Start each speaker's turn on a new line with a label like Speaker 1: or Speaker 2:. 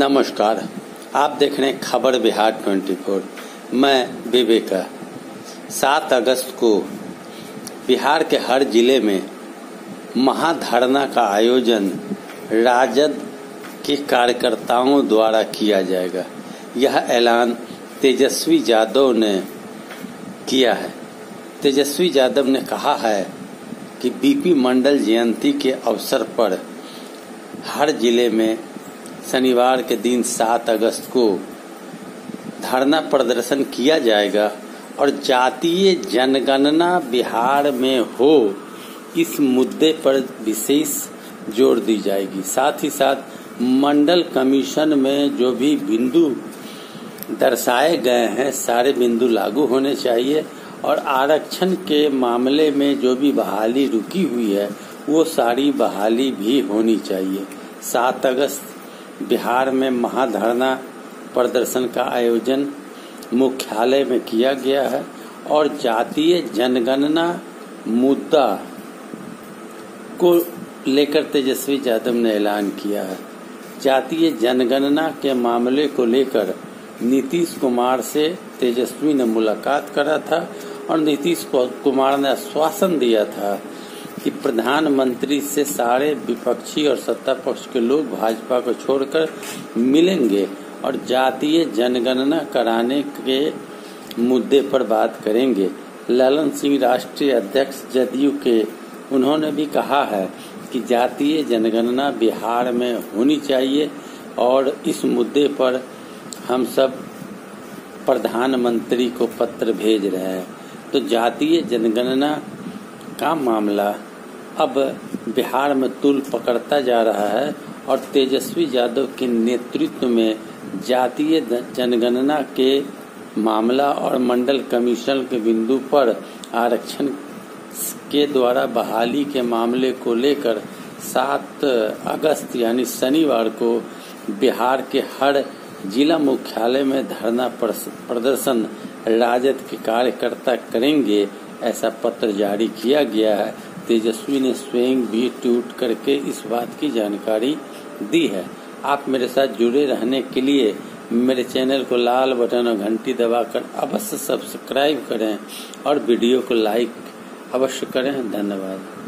Speaker 1: नमस्कार। आप देख रहे हैं खबर बिहार 24 मैं विवेका। सात अगस्त को बिहार के हर ज़िले में महाधरना का आयोजन राजद के कार्यकर्ताओं द्वारा किया जाएगा। यह ऐलान तेजस्वी यादव ने किया है। तेजस्वी यादव ने कहा है कि बीपी मंडल जयंती के अवसर पर हर ज़िले में शनिवार के दिन सात अगस्त को धरना प्रदर्शन किया जाएगा और जातीय जनगणना बिहार में हो, इस मुद्दे पर विशेष ज़ोर दी जाएगी। साथ ही साथ मंडल कमीशन में जो भी बिंदु दर्शाए गए हैं, सारे बिंदु लागू होने चाहिए और आरक्षण के मामले में जो भी बहाली रुकी हुई है, वो सारी बहाली भी होनी चाहिए। सात अगस्त बिहार में महाधरना प्रदर्शन का आयोजन मुख्यालय में किया गया है और जातीय जनगणना मुद्दा को लेकर तेजस्वी यादव ने ऐलान किया है। जातीय जनगणना के मामले को लेकर नीतीश कुमार से तेजस्वी ने मुलाकात करा था और नीतीश कुमार ने आश्वासन दिया था कि प्रधानमंत्री से सारे विपक्षी और सत्ता पक्ष के लोग भाजपा को छोड़कर मिलेंगे और जातीय जनगणना कराने के मुद्दे पर बात करेंगे। ललन सिंह राष्ट्रीय अध्यक्ष जदयू के, उन्होंने भी कहा है कि जातीय जनगणना बिहार में होनी चाहिए और इस मुद्दे पर हम सब प्रधानमंत्री को पत्र भेज रहे हैं। तो जातीय जनगणना का मामला अब बिहार में तुल पकड़ता जा रहा है और तेजस्वी यादव के नेतृत्व में जातीय जनगणना के मामला और मंडल कमीशन के बिंदु पर आरक्षण के द्वारा बहाली के मामले को लेकर सात अगस्त यानी शनिवार को बिहार के हर जिला मुख्यालय में धरना प्रदर्शन राजद के कार्यकर्ता करेंगे, ऐसा पत्र जारी किया गया है। तेजस्वी ने स्वयं भी ट्वीट करके इस बात की जानकारी दी है। आप मेरे साथ जुड़े रहने के लिए मेरे चैनल को लाल बटन और घंटी दबाकर अवश्य सब्सक्राइब करें और वीडियो को लाइक अवश्य करें। धन्यवाद।